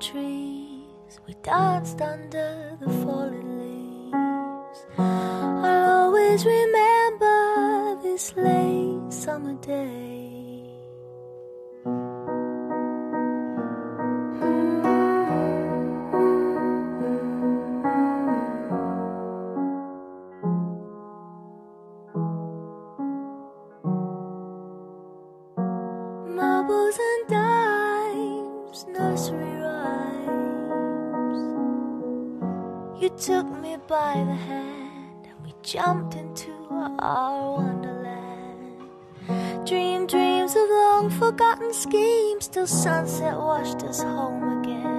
trees, we danced under the falling leaves. I'll always remember this late summer day. Marbles took me by the hand and we jumped into our wonderland. Dream dreams of long forgotten schemes till sunset washed us home again.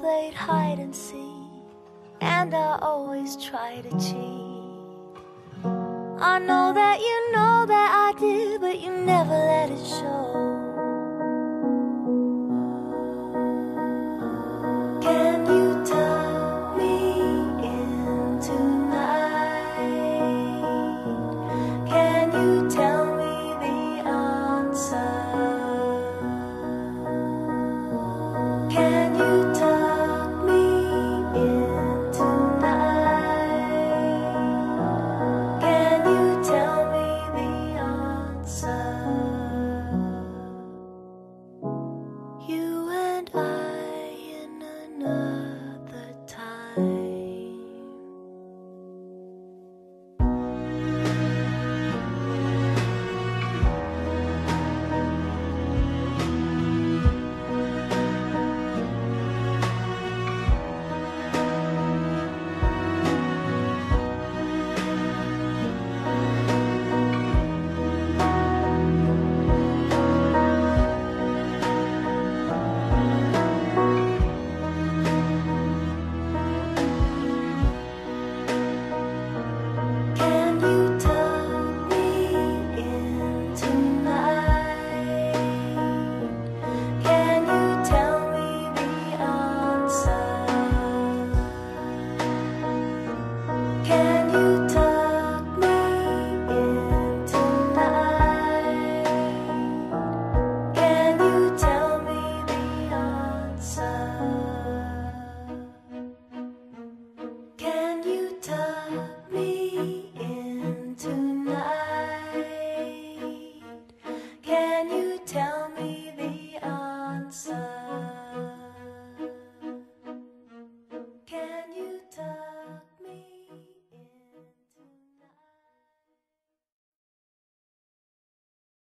Played hide and seek, and I always try to cheat. I know that you know that I did, but you never let it show.